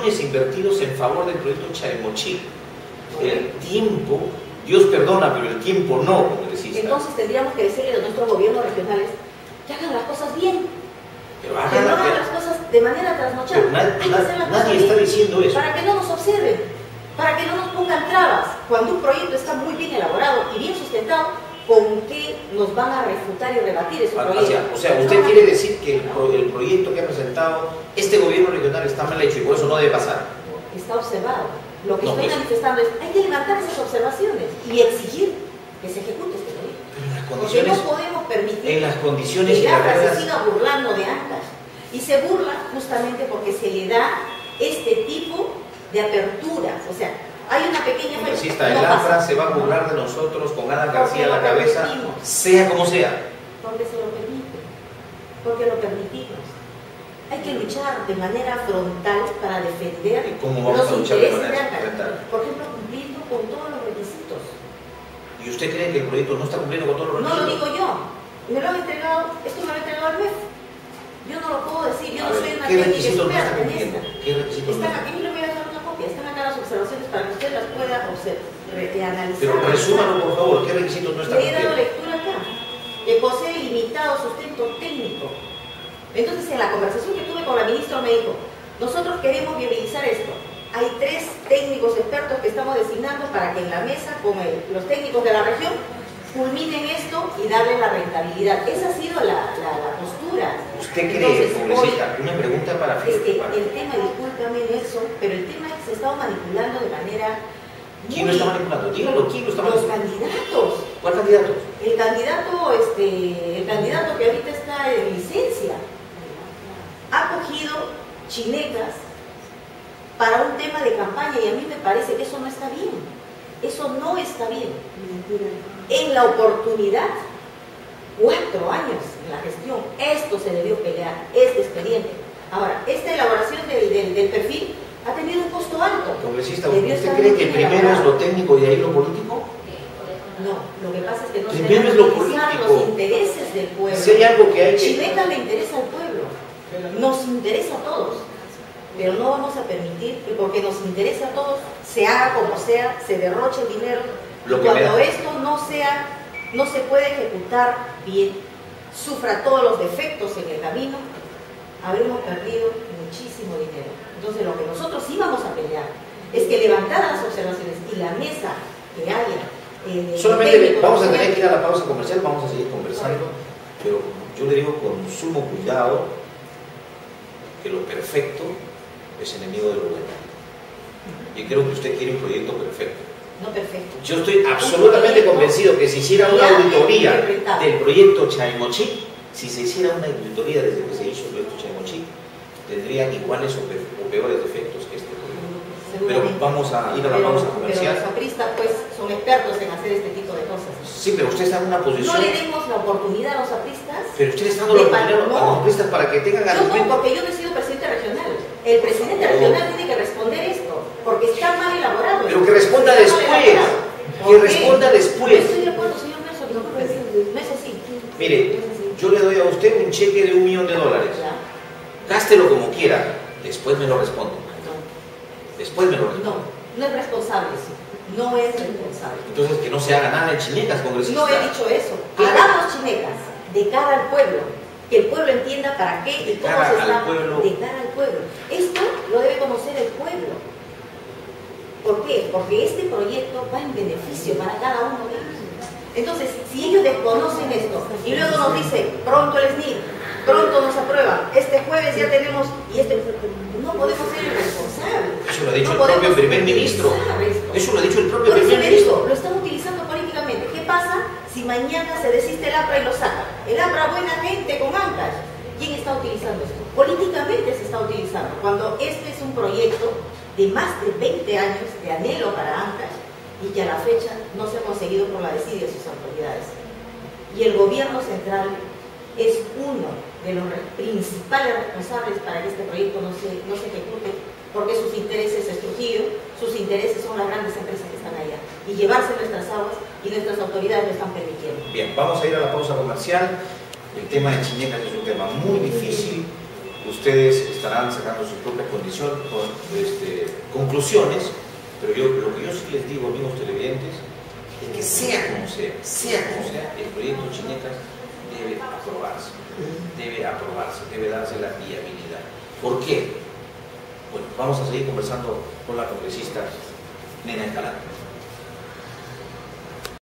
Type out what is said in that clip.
millones invertidos en favor del proyecto Charemochí. El tiempo, Dios perdona, pero el tiempo no, congresista. Entonces tendríamos que decirle a nuestros gobiernos regionales que hagan las cosas bien. Pero Que no hagan las cosas de manera trasnochada. Hay que hacer las cosas nadie bien. está diciendo eso. Para que no nos observen, para que no nos pongan trabas. Cuando un proyecto está muy bien elaborado y bien sustentado, ¿con qué nos van a refutar y rebatir ese O proyecto? sea, o sea, usted quiere decir que el, pro- el proyecto que ha presentado este gobierno regional está mal hecho y por eso no debe pasar. Está observado. Lo que No, estoy pues- manifestando es, hay que levantar esas observaciones y exigir que se ejecute este proyecto. Pero en las Porque no podemos permitir en las condiciones que APRA se siga burlando de ANCAS. Y se burla justamente porque se le da este tipo de aperturas. O sea, hay una pequeña falla. Congresista, el no se va a burlar de nosotros con Ana García a la cabeza, permitimos. sea como sea. Porque se lo permite. Porque lo permitimos. Hay que luchar de manera frontal para defender ¿Y cómo vamos los a luchar de manera frontal? Por ejemplo, cumpliendo con todos los requisitos. ¿Y usted cree que el proyecto no está cumpliendo con todos los No lo requisitos? digo yo. Me lo han entregado, esto me lo ha entregado el MEF. Yo no lo puedo decir, yo A no ver, soy una ¿Qué requisitos no está experta en cumpliendo? ¿Qué requisitos no Están está aquí, voy a están acá las observaciones para que usted las pueda analizar. Pero resúmalo, por favor, ¿qué requisitos no está Le he dado lectura acá. Que posee limitado sustento técnico. Entonces, en la conversación que tuve con la ministra me dijo, nosotros queremos viabilizar esto. Hay tres técnicos expertos que estamos designando para que en la mesa con el- los técnicos de la región culminen esto y darle la rentabilidad. Esa ha sido la, la- la postura. ¿Usted cree, congresista, una pregunta para Es que para- el tema, discúlpame Nelson, pero el tema es que se ha estado manipulando de manera... ¿Quién lo está manipulando? Dígalo, ¿quién lo está Los manipulando? candidatos. ¿Cuál candidato? El candidato, este, el candidato que ahorita está en licencia ha cogido chinecas para un tema de campaña y a mí me parece que eso no está bien. Eso no está bien. En la oportunidad, cuatro años en la gestión, esto se debió pelear, este expediente. Ahora, esta elaboración del, del- del perfil ha tenido un costo alto. Congresista, ¿usted cree que primero es lo técnico y de ahí lo político? No, lo que pasa es que no se Primero deben es lo utilizar político. los intereses del pueblo. Si hay algo que hay que... Chimeca le interesa al pueblo, nos interesa a todos, pero no vamos a permitir que porque nos interesa a todos, se haga como sea, se derroche el dinero, Lo cuando esto no sea, no se puede ejecutar bien, sufra todos los defectos en el camino, habremos perdido muchísimo dinero. Entonces lo que nosotros íbamos a pelear es que levantadas las observaciones y la mesa que haya eh, Solamente vamos a tener que ir a la pausa comercial, vamos a seguir conversando, pero yo le digo con sumo cuidado que lo perfecto es enemigo de lo bueno. Y creo que usted quiere un proyecto perfecto. No perfecto. Yo estoy absolutamente convencido que si hiciera una auditoría del proyecto Chaimochi, si se hiciera una auditoría desde que se hizo el proyecto Chaimochi, tendrían iguales o pe- o peores defectos que este proyecto. Pero vamos a ir a la Pero- pausa Pero comercial. los apristas pues son expertos en hacer este tipo de cosas. Sí, pero usted está en una No posición... le demos la oportunidad a los apristas. Pero usted está dando la a no. los artistas para que tengan Yo no, argumentos. porque yo no he sido presidente regional. El presidente regional tiene que responder esto, porque está mal elaborado. Pero que responda después. Que responda después. Mire, yo le doy a usted un cheque de un millón de dólares. Gástelo como quiera. Después me lo respondo. Después me lo respondo. no, no es responsable eso. No es responsable. Entonces que no se haga nada en chinecas, congresista. No he dicho eso. ¿Qué? Hagamos chinecas de cara al pueblo. Que el pueblo entienda para qué y cómo se está de cara al pueblo. Esto lo debe conocer el pueblo. ¿Por qué? Porque este proyecto va en beneficio para cada uno de ellos. Entonces, si ellos desconocen esto y luego nos dicen, pronto el SNI, pronto nos aprueba, este jueves ya tenemos, y este, no podemos ser irresponsables. Eso lo ha dicho No el propio primer ministro. Eso lo ha dicho el propio primer ministro. lo están utilizando políticamente. ¿Qué pasa si mañana se desiste el APRA y lo saca? El APRA, buena gente, con Ancash. ¿Quién está utilizando esto? Políticamente se está utilizando. Cuando este es un proyecto de más de 20 años de anhelo para Ancash y que a la fecha no se ha conseguido por la desidia de sus autoridades. Y el gobierno central es uno de los principales responsables para que este proyecto no se, no se ejecute, porque sus intereses es Trujillo, sus intereses son las grandes empresas que están allá. Y llevarse nuestras aguas y nuestras autoridades lo están permitiendo. Bien, vamos a ir a la pausa comercial. El tema de Chinecas es un tema muy difícil. ustedes estarán sacando sus propias condiciones, con, este, conclusiones, pero yo, lo que yo sí les digo, amigos televidentes, es que sea como sea, sea como sea, el proyecto Chinecas debe aprobarse, debe aprobarse, debe darse la viabilidad. ¿Por qué? Bueno, vamos a seguir conversando con la congresista Nena Escalante.